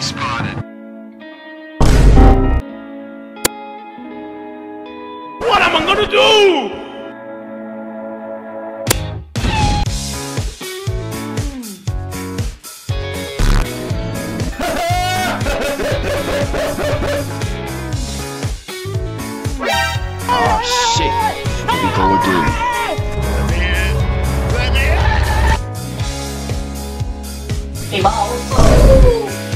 Spotted. What am I gonna do? Oh shit. We. Let me in.